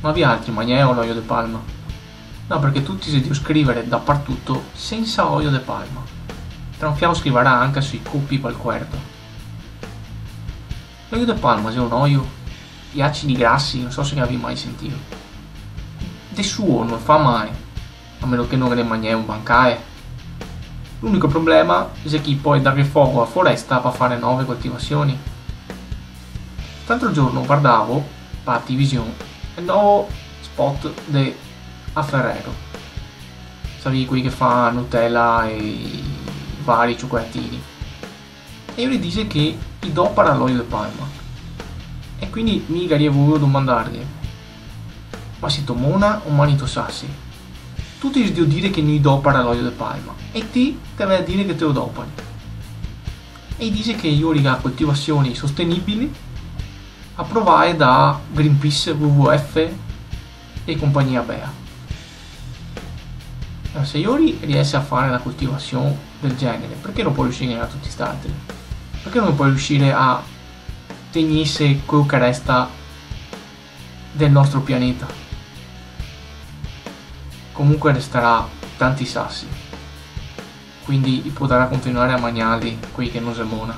Ma vi altri mangiano l'olio di palma? No, perché tutti si devono scrivere dappertutto senza olio di palma. Tra un fiato scriverà anche sui coppi per quarto. L'olio di palma è un olio, gli acidi grassi, non so se ne avevi mai sentito. Di suo non fa mai, a meno che non ne mangi un bancae. L'unico problema è che poi dare fuoco a foresta per fare nuove coltivazioni. L'altro giorno guardavo per Vision il nuovo spot di a Ferrero. Sapevi quelli che fa Nutella e vari cioccolatini. E io gli dice che gli do per l'olio di palma. E quindi mi avrei voluto domandargli, ma si tomona o manito sassi? Tu ti devi dire che mi do per l'olio di palma e ti deve dire che te lo dopani. E dice che io riga coltivazioni sostenibili approvate da Greenpeace, WWF e compagnia Bea. Se io riesco a fare una coltivazione del genere, perché non può riuscire a tutti questi altri? Perché non può riuscire a tenersi quello che resta del nostro pianeta? Comunque resterà tanti sassi quindi potrà continuare a mangiarli quelli che non si mona.